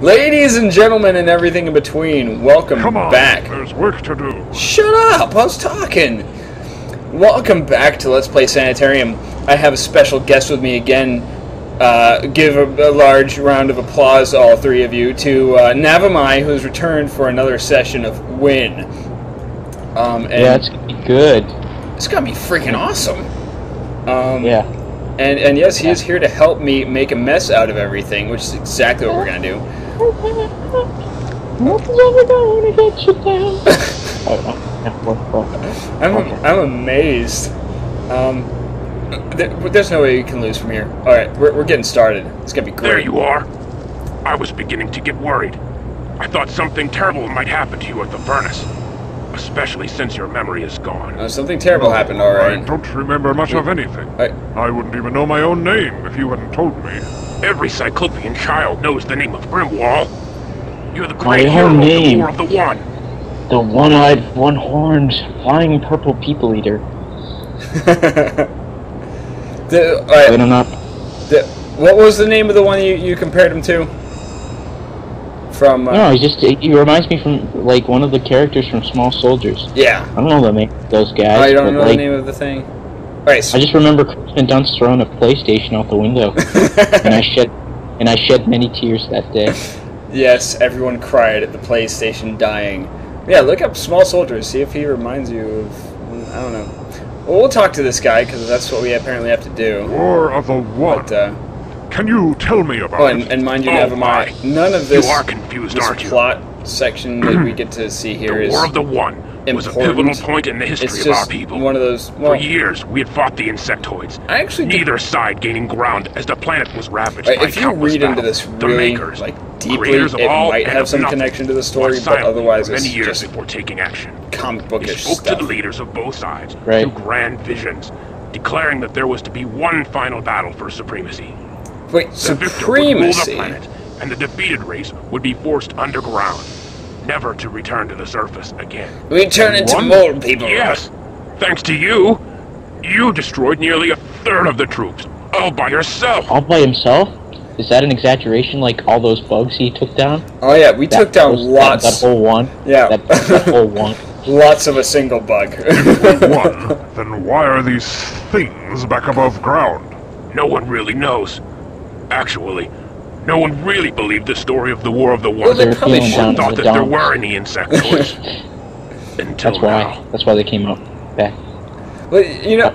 Ladies and gentlemen, and everything in between, welcome Come on, back. there's work to do. Shut up! I was talking. Welcome back to Let's Play Sanitarium. I have a special guest with me again. Uh, give a, a large round of applause, all three of you, to uh, Navemai, who's returned for another session of Win. Um, and Yeah, it's gonna be good. it's gonna be freaking awesome. Um, Yeah. And and yes, he is here to help me make a mess out of everything, which is exactly what we're gonna do. Nothing's ever gonna get you down. oh, oh, yeah, well, well. I'm Okay. I'm amazed. Um, th- there's no way you can lose from here. All right, we're, we're getting started. It's gonna be great. There you are. I was beginning to get worried. I thought something terrible might happen to you at the furnace. Especially since your memory is gone. Uh, something terrible happened. All I don't remember much of anything. I, I wouldn't even know my own name if you hadn't told me. Every Cyclopean child knows the name of Grimwall. You're the My great hero own of the name. War of the One. The one-eyed, one-horned, flying purple people eater. the, all Wait, I'm not. the, what was the name of the one you, you compared him to? From uh, No, he just he reminds me from like one of the characters from Small Soldiers. yeah. I don't know the name of those guys. I don't but, know like, the name of the thing. All right. I just remember Kirsten Dunst throwing a PlayStation out the window, and I shed and I shed many tears that day. yes, everyone cried at the PlayStation dying. Yeah, look up Small Soldiers. See if he reminds you of. I don't know. Well, we'll talk to this guy because that's what we apparently have to do. War of the One. But uh, Can you tell me about oh, and, and mind you, Oh never mind. None of You this, are confused, this aren't you? plot section that we get to see here The is War of the One was a pivotal point in the history of our people. one of those. For years, we had fought the insectoids. I actually did- Neither side gaining ground as the planet was ravaged Right, by if you read into battles. this the really makers, like deeply, it might have some nothing, connection to the story, but otherwise it's many years just before taking action. comic bookish spoke stuff. to the leaders of both sides Right. through grand visions, declaring that there was to be one final battle for supremacy. Wait, The victor would rule the planet, and the defeated race would be forced underground, never to return to the surface again. We turn into What? mole people. Yes, thanks to you, you destroyed nearly a third of the troops, all by yourself. All by himself? Is that an exaggeration? Like all those bugs he took down? Oh yeah, we took down those- that- lots. That, whole one. Yeah. That, that whole one. lots of a single bug. One. then why are these things back above ground? No one really knows. Actually, no one really believed the story of the War of the Well, One. they They probably should down thought in the that there were any insectoids. Until That's why. now. That's why they came up. back. well, you know,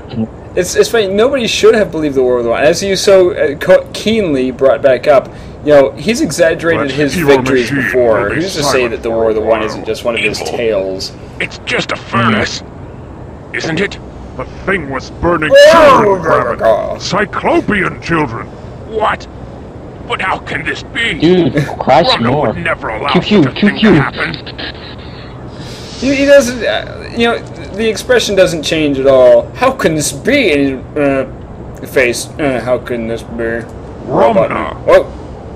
it's it's funny. Nobody should have believed the War of the One, as you so uh, keenly brought back up. You know, he's exaggerated But his victories machine before. Who's to say that the War of the One isn't just one of his tales? It's just a furnace. Isn't it? The thing was burning Oh, children, God. Graven. Cyclopean children. What? But how can this be? Dude, cry some Gromna more. would never allow Choo-choo, such a to happen. He, he doesn't. Uh, you know, the expression doesn't change at all. How can this be? And uh, face. Uh, how can this be? Robot. Gromna. Whoa.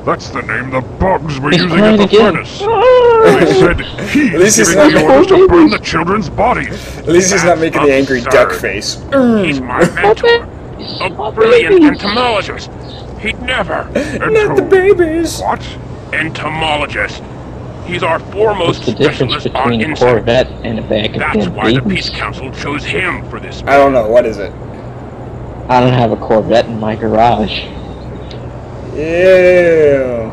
That's the name the bugs were He's using crying at the again. furnace. They said he's At least he's giving not- the orders to burn the children's bodies. At least he's not That's making the angry duck face. Mm. He's my mentor. A brilliant entomologist. He'd never. Not the babies. What? Entomologist. He's our foremost What's foremost the difference specialist on between a. Corvette and a bag of That's dead why the? Peace Council chose him for this. I don't know. What is it? I don't have a Corvette in my garage. Ew.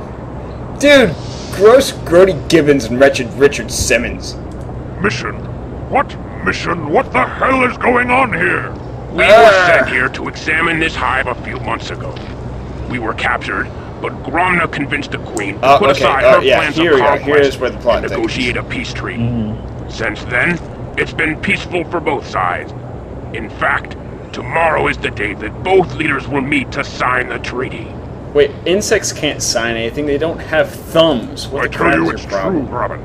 Dude, gross Grody Gibbons and wretched Richard Simmons. Mission? What mission? What the hell is going on here? We Ah. were sent here to examine this hive a few months ago. We were captured, but Gromna convinced the Queen to Oh, put okay, aside uh, her yeah, plans here of we conquest Here's where the plot and negotiate a peace treaty. Mm. Since then, it's been peaceful for both sides. In fact, tomorrow is the day that both leaders will meet to sign the treaty. Wait, insects can't sign anything. They don't have thumbs. What I the tell you it's true, Robin.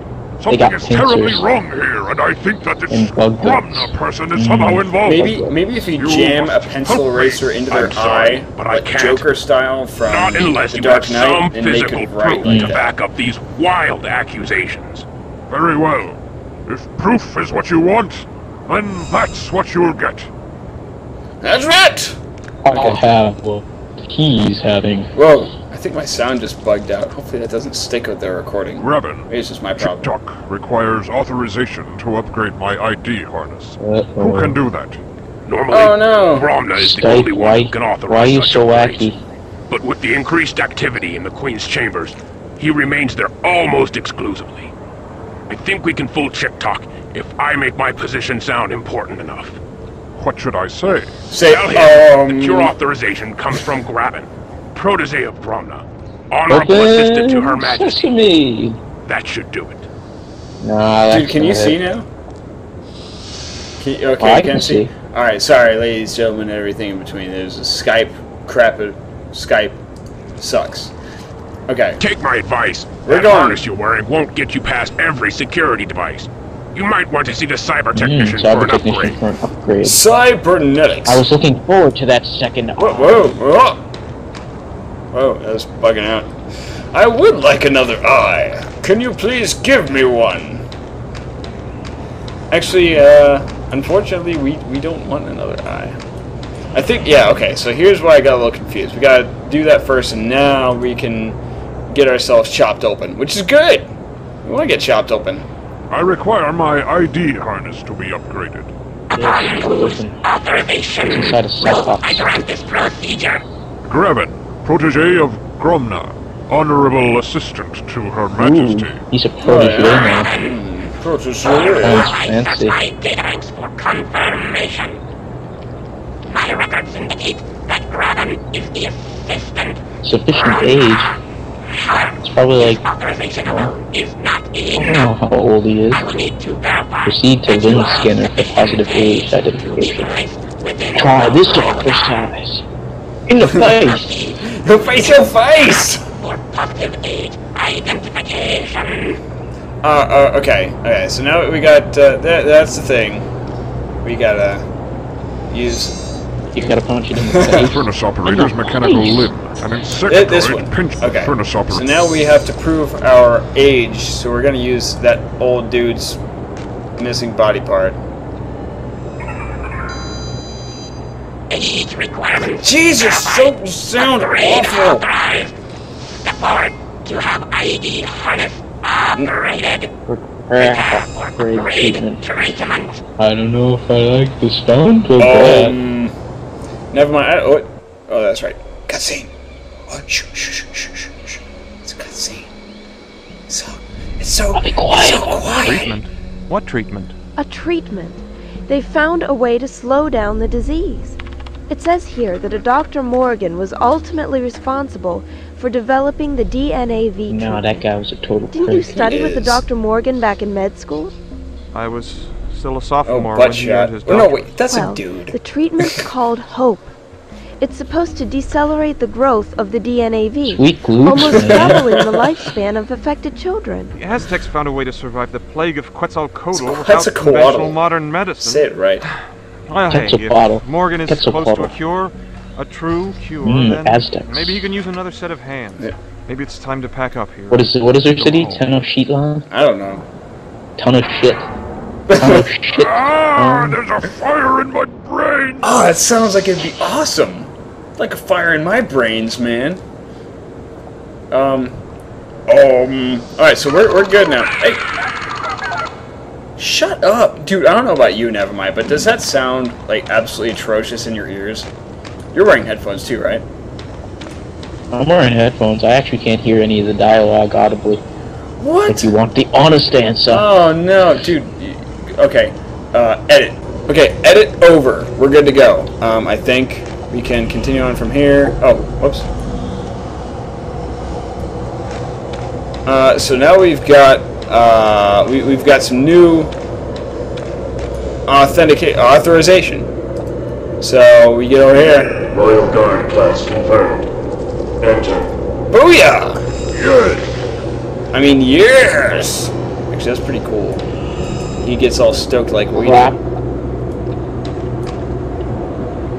They Something got is terribly wrong here, and I think that this And bug guts. Gromna person is somehow hmm. involved. Maybe, maybe if you You jam a pencil help me. eraser into their I'm sorry, eye, but I can't. Joker style from Not unless The you Dark have Knight, some and they physical could write like to that. back up these wild accusations. Very well. If proof is what you want, then that's what you'll get. That's right. I could have what he's having. Whoa, I think my sound just bugged out. Hopefully that doesn't stick with the recording. Graven, Maybe it's just my problem. TikTok requires authorization to upgrade my ID harness. Uh, Who can do that? Normally, Oh, no. Gromna is the Skype, only one who can authorize why are you such so upgrades. wacky? But with the increased activity in the Queen's chambers, he remains there almost exclusively. I think we can fool TikTok if I make my position sound important enough. What should I say? Say, Tell him that um, your authorization comes from Graven, protege of Gromna, honorable assistant to Her Open Majesty. sesame. That should do it. Nah, that's dude, can you not see now? Can you- okay, Oh, I can can see. see. All right, sorry, ladies, and gentlemen, everything in between. There's a Skype crap. Skype sucks. Okay. Take my advice. We're that going. harness you're wearing won't get you past every security device. You might want to see the cyber Mm, technician for cyber an technician for an upgrade. Cybernetics. I was looking forward to that second. Whoa, whoa, whoa! Whoa, that's bugging out. I would like another eye. Can you please give me one? Actually, uh, unfortunately, we, we don't want another eye. I think, yeah, okay, so here's why I got a little confused. We gotta do that first, and now we can get ourselves chopped open, which is good! We wanna get chopped open. I require my ID harness to be upgraded. Yes, listen. Authorization. I inside a Cyclops. Authorize this procedure. Graven, protege of Gromna, honorable assistant to Her Majesty. Ooh, he's a protege yeah. now. Protege. Sounds fancy. My data for confirmation. My records indicate that Graven is the assistant. Sufficient age. It's probably like Authorization alone is not I don't know how old he is. need to. Proceed to VIN scanner for positive age identification. Try this on for size. In the face. Your face, your face! For positive age identification. Uh, uh, okay, okay, so now we got, uh, that, that's the thing. We gotta use You gotta punch it in the face. Furnace operator's mechanical limb. An it, this insectoid one. pinch Okay, furnace operator. so now we have to prove our age, so we're gonna use that old dude's missing body part. Age requirements. Jesus, so you sound awful! Authorized. The board to have ID harness operated. Upgrade treatment. Treatment. I don't know if I like the sound of that. Um, never mind. I, oh, oh, that's right. Cutscene. Oh, shh, shh, shh, shh, shh, shh. It's a cutscene. So, it's so, I'll be quiet. so quiet. Treatment? What treatment? A treatment. They found a way to slow down the disease. It says here that a Dr. Morgan was ultimately responsible for developing the DNAV No, treatment. that guy was a total Didn't you study with the. Dr. Morgan back in med school? I was still a Oh, sophomore butt when he shot. earned his Oh, no, wait, that's well, a dude. the treatment's called HOPE. It's supposed to decelerate the growth of the DNAV, Sweet almost doubling the lifespan of affected children. The Aztecs found a way to survive the plague of Quetzalcoatl without conventional modern medicine. Say it right. Well, hey, Quetzalcoatl. if Morgan is close to a cure, a true cure, Mm, Aztecs. maybe he can use another set of hands. Yeah. Maybe it's time to pack up here. What is it? What is their Go city? home. Tenochtitlan? I don't know. Ton of shit. Ton of shit. Ah, Um, there's a fire in my brain! Oh, that sounds like it'd be awesome. Like a fire in my brains, man. Um. Um. Alright, so we're, we're good now. Hey! Shut up! Dude, I don't know about you, Nevermind, but does that sound, like, absolutely atrocious in your ears? You're wearing headphones too, right? I'm wearing headphones. I actually can't hear any of the dialogue audibly. What? If you want the honest answer. Oh, no, dude. Okay. Uh, edit. Okay, edit over. We're good to go. Um, I think we can continue on from here. Oh, whoops. Uh, so now we've got uh, we, we've got some new authenticate authorization. So we get over here. Royal Guard class confirmed. Enter. Booyah! Yes! I mean, yes. Actually, that's pretty cool. He gets all stoked like we Crap. do.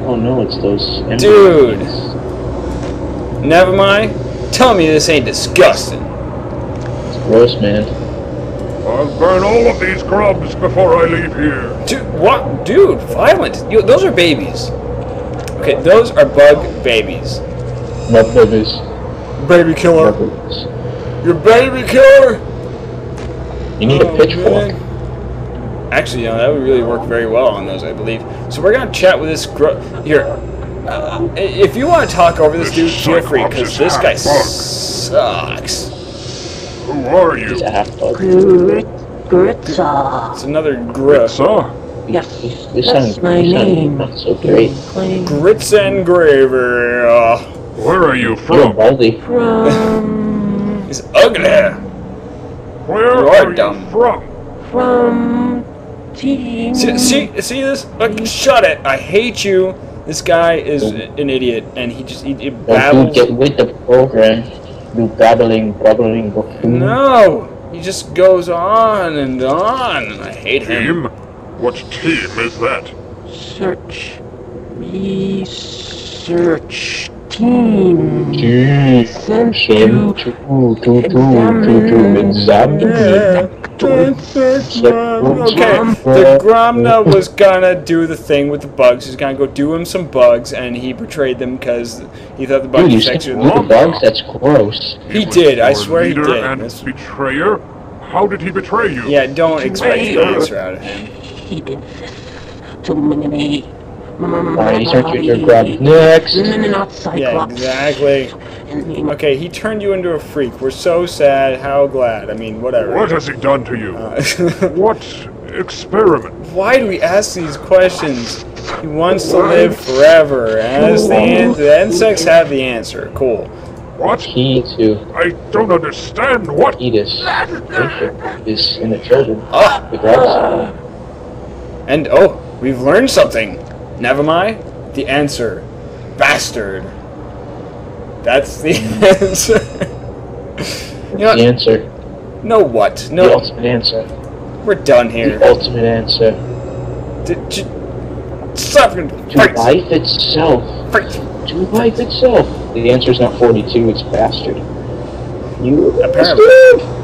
Oh no, it's those. embers. Dude. Never mind. Tell me this ain't disgusting. It's gross, man. I'll burn all of these grubs before I leave here. Dude, what? Dude, violent. You, those are babies. Okay, those are bug babies. What babies? Baby killer. Marbles. Your baby killer. You need a Oh, pitchfork. Actually, you know, that would really work very well on those, I believe. So we're gonna chat with this gro- here. Uh, if you want to talk over this dude, feel free, because this guy sucks. Who are you? He's a half bug. Grit, Gritza. It's another gruff. Sir? Yes, This that's sounds, my this name. not so great. Claim Grits and graver. Uh, Where are you You're from? baldy. from he's ugly. Where You are are dumb. you from? from team. See, see, see this? Look, shut it! I hate you. This guy is an idiot, and he just he, he Don't get with the program. You babbling, bubbling buffoon. No, he just goes on and on, and I hate him. Team? What team is that? Search. Research team. Gee, Sent Sim, to Okay, the Gromna was gonna do the thing with the bugs. He's gonna go do him some bugs, and he betrayed them because he thought the bugs Dude, you were said sexier with than the bugs? That's gross. He was did, I swear he leader did. and That's- betrayer? How did he betray you? Yeah, don't expect an answer out of him. He did this to me. Alright, he's turned you to your grab. Next! Yeah, exactly. Okay, he turned you into a freak. We're so sad. How glad. I mean, whatever. What has he done to you? Uh, What experiment? Why do we ask these questions? He wants to live forever. As the, an- the insects have the answer. Cool. What? Key to I don't understand what. fetus patient is in the children. Ah, The grubs. and oh, we've learned something. Never mind. The answer, bastard. That's the answer. you know, The answer. no what? No. The ultimate answer. we're done here. The ultimate answer. D- j- Stop and To fight. life itself. Fight. To life itself. The answer's not 42, it's bastard. You Apparently. bastard!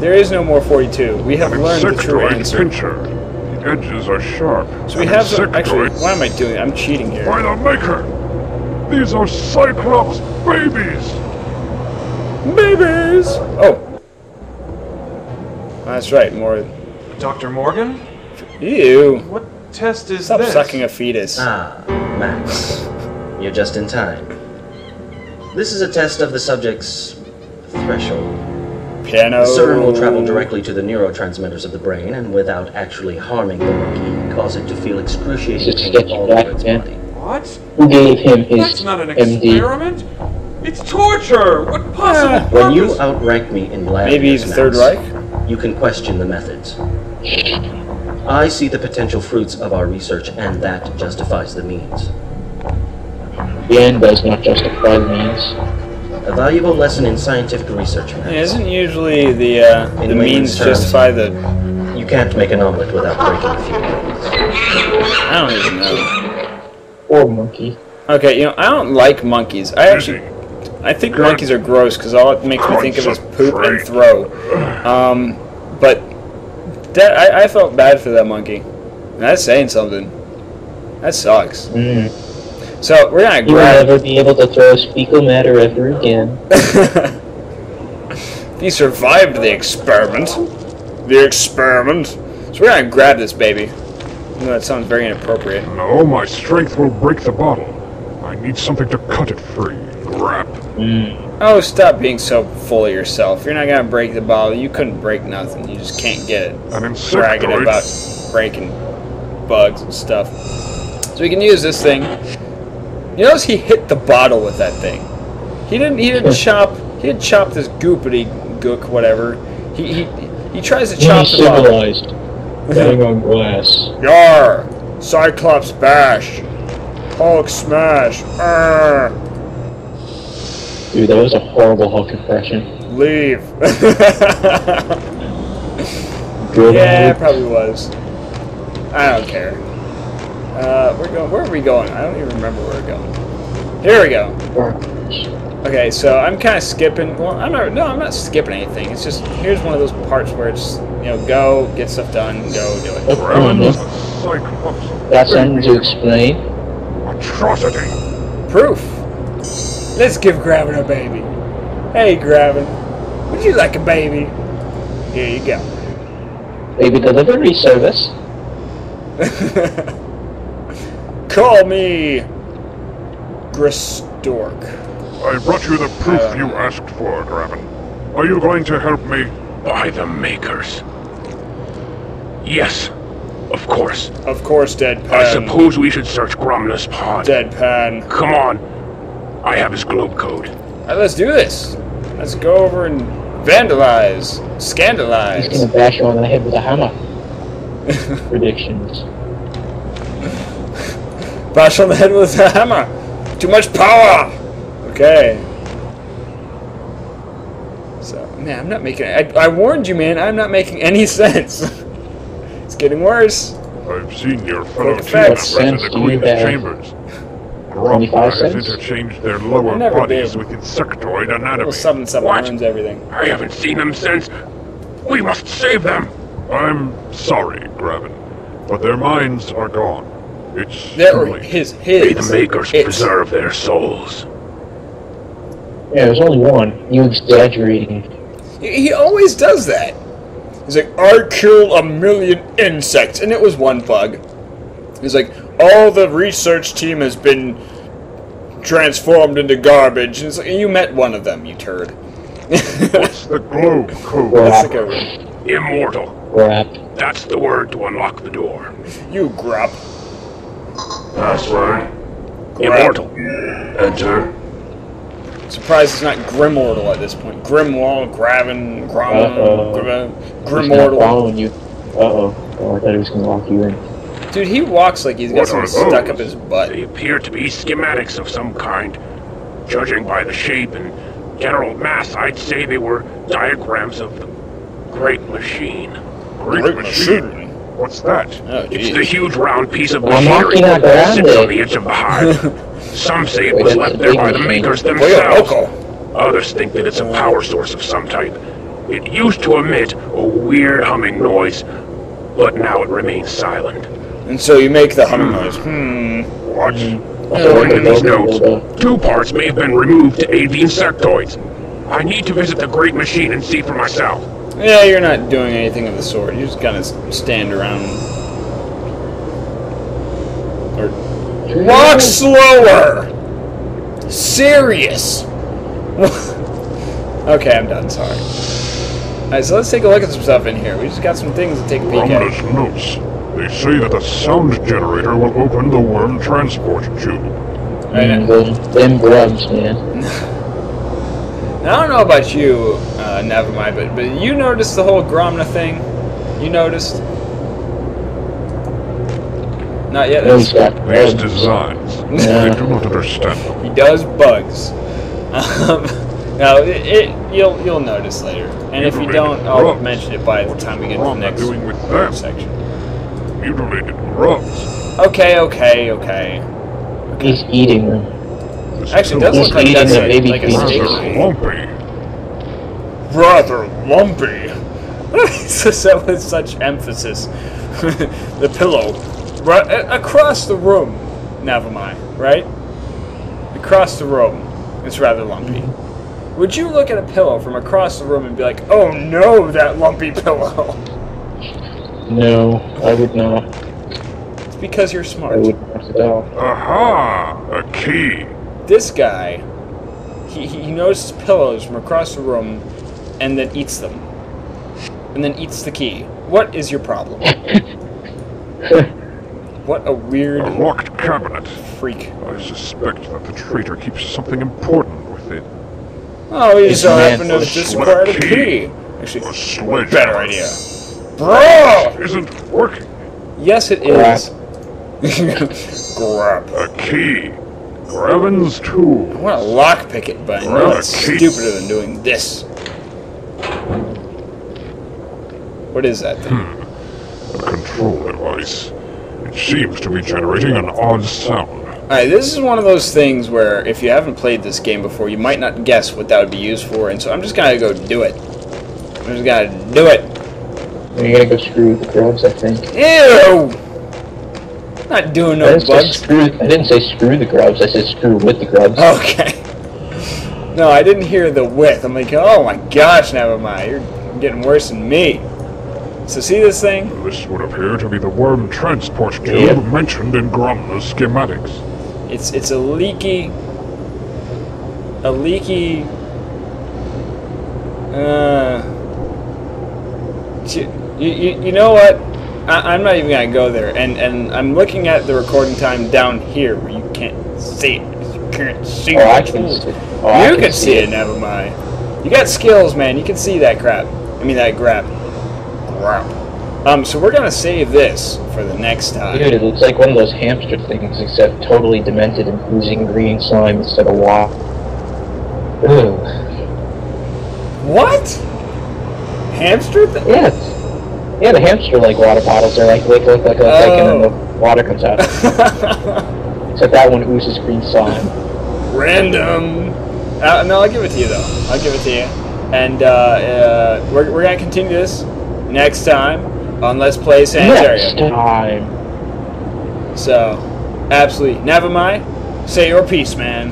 There is no more 42. We have An learned the true insectoid answer. pincher. The edges are sharp. So we have some. Actually, insectoid why am I doing? I'm cheating here. By the Maker! These are Cyclops babies! Babies. Oh. That's right. More. Dr. Morgan? Ew. What test is Stop this? sucking a fetus. Ah, Max. You're just in time. This is a test of the subject's threshold. Piano. The serum will travel directly to the neurotransmitters of the brain and without actually harming the monkey, cause it to feel excruciating pain sketchy all black, over its man. body. What? Who gave him his That's not an MD? experiment. It's torture. What possible ah. When you outrank me in lab Maybe he's the Third Max, Reich. You can question the methods. I see the potential fruits of our research, and that justifies the means. The end does not justify the means. A valuable lesson in scientific research, Max. Yeah, isn't usually the uh, In the means terms. justify the? You can't make an omelet without breaking a few eggs. I don't even know. Or monkey. Okay, you know I don't like monkeys. I actually I think monkeys are gross because all it makes me think of is poop and throw. Um, but that I, I felt bad for that monkey. That's saying something. That sucks. Mm. So we're gonna He will grab. never be able to throw fecal matter ever again. he survived the experiment. The experiment. So we're gonna grab this baby. You know, that sounds very inappropriate. No, my strength will break the bottle. I need something to cut it free. Grab. Hmm. Oh, stop being so full of yourself. You're not gonna break the bottle. You couldn't break nothing. You just can't get it. An Bragging insectoid. about breaking bugs and stuff. So we can use this thing. You notice he hit the bottle with that thing. He didn't. He didn't chop. He didn't chop this goopity gook whatever. He he he tries to chop the bottle. civilized. Bang on glass. Yar! Cyclops bash. Hulk smash. Arr! Dude, that was a horrible Hulk impression. Leave. Good Yeah, it probably was. I don't care. Uh, we're going. Where are we going? I don't even remember where we're going. Here we go. Okay, so I'm kind of skipping. Well, I'm not. No, I'm not skipping anything. It's just here's one of those parts where it's you know go get stuff done, go do it. That's, a Cyclops Got something to explain? atrocity. Proof. Let's give Gravin a baby. Hey, Gravin. Would you like a baby? Here you go. Baby delivery service. Call me Gristork. I brought you the proof uh, you asked for, Graven. Are you going to help me? By the Makers. Yes, of course. Of course, Deadpan. I suppose we should search Gromna's pod. Deadpan. Come on. I have his globe code. Alright, let's do this. Let's go over and vandalize, scandalize. He's gonna bash you on the head with a hammer. Predictions. Bash on the head with a hammer. Too much power. Okay. So, man, I'm not making. I, I warned you, man. I'm not making any sense. it's getting worse. I've seen your fellow Quick team members in the Sense do you Queen's have? chambers. 25 has interchanged their lower bodies be. with insectoid Little anatomy. something something What? ruins everything. I haven't seen them since. We must save them. I'm sorry, Graven, but their minds are gone. It's There, too or late. his, May the Makers It's- preserve their souls. Yeah, there's only one. You exaggerating. He, he always does that. He's like, I killed a million insects, and it was one bug. He's like, all the research team has been transformed into garbage. And it's like, you met one of them, you turd. What's the globe code? That's like a, Immortal. Crap. That's the word to unlock the door. you grub. Password. Immortal. Enter. Surprised it's not Grimortal at this point. Grimwall, Gravin, Grom, Uh-oh. Grim, He's not Grimortal. following you. Uh-oh. Oh, I thought he was gonna lock you in. Dude, he walks like he's got What something stuck up his butt. They appear to be schematics of some kind. Judging by the shape and general mass, I'd say they were diagrams of the Great Machine. Great, Great machine. machine. What's that? Oh, It's the huge round piece of La machinery that sits on the edge of the hive. Some say it was left there by the makers themselves. Others think that it's a power source of some type. It used to emit a weird humming noise, but now it remains silent. And so you make the humming noise. Hmm. What? According to these notes, two parts may have been removed to aid the insectoids. I need to visit the Great Machine and see for myself. Yeah, you're not doing anything of the sort. You're just kind of stand around. Or walk slower. Serious. okay, I'm done. Sorry. All right, so let's take a look at some stuff in here. We just got some things to take a peek Romulus at. notes. They say that the sound generator will open the worm transport tube. Right Mm, now, those, them grubs, man. now, I don't know about you, uh, Nevermind, but but you noticed the whole Gromna thing. You noticed? Not yet. No, he's got These designs, Yeah. I do not understand. He does bugs. Um, now it, it you'll you'll notice later, and if you don't, I'll grubs. mention it by the What time we get to the next doing with them? section. Mutilated grubs. Okay, okay, okay. He's eating them. This Actually, it does He's look like eating that's a, baby like a penis. steak. rather lumpy. Rather lumpy. Says that with such emphasis. the pillow, right across the room. Never mind, right? Across the room, it's rather lumpy. Would you look at a pillow from across the room and be like, "Oh no, that lumpy pillow"? No, I would not. It's because you're smart. I smart. would not at all. Aha! A key. This guy, he, he notices pillows from across the room and then eats them. And then eats the key. What is your problem? what a weird A locked cabinet. freak. I suspect that the traitor keeps something important with it. Oh, he It's so man- happened to have just acquired a key. Actually, A sledgehammer. better idea. Bro! Isn't working. Yes, it is. Grab. A key. Graven's tool. I want to lockpick it, but I know Grab it's stupider than doing this. What is that thing? Hmm. A control device. It seems to be generating an odd sound. Alright, this is one of those things where if you haven't played this game before, you might not guess what that would be used for, and so I'm just gonna go do it. I'm just gonna do it. You're gonna go screw with the grubs, I think. Ew! Not doing I no didn't, say bugs. screw, I didn't say screw the grubs, I said screw with the grubs. Okay. No, I didn't hear the width. I'm like, oh my gosh, never mind. You're getting worse than me. So see this thing? This would appear to be the worm transport tube Yep. mentioned in Gromna's schematics. It's it's a leaky, a leaky. Uh, you, you, you know what? I, I'm not even gonna go there. And and I'm looking at the recording time down here where you can't see it. You can't see Oh, I can see. Oh, I you can can see it. Never mind. You got skills, man. You can see that crap. I mean that grab. Crap. Um. So we're gonna save this for the next time. Dude, it looks like one of those hamster things, except totally demented and oozing green slime instead of water. Ugh. What? Hamster? Th- Yeah, it's, yeah, the hamster like water bottles. They're like lick, lick, lick, lick, lick, and then the Oh. water comes out. Except that one oozes green slime. Random. Uh, no, I'll give it to you though. I'll give it to you. And uh, uh, we're, we're gonna continue this next time on Let's Play Next time. So, absolutely, never mind. Say your piece, man.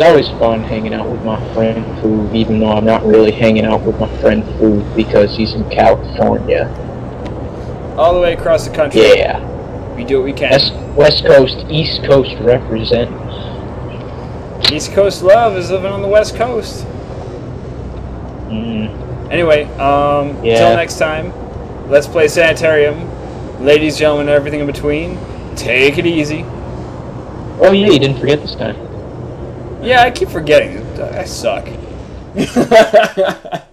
It's always fun hanging out with my friend Foog, even though I'm not really hanging out with my friend Foog because he's in California. All the way across the country. Yeah. We do what we can. West, West Coast, East Coast represent. East Coast love is living on the West Coast. Mm. Anyway, um, Yeah. until next time, let's play Sanitarium. Ladies, gentlemen, everything in between, take it easy. Oh yeah, you didn't forget this time. Yeah, I keep forgetting. I suck.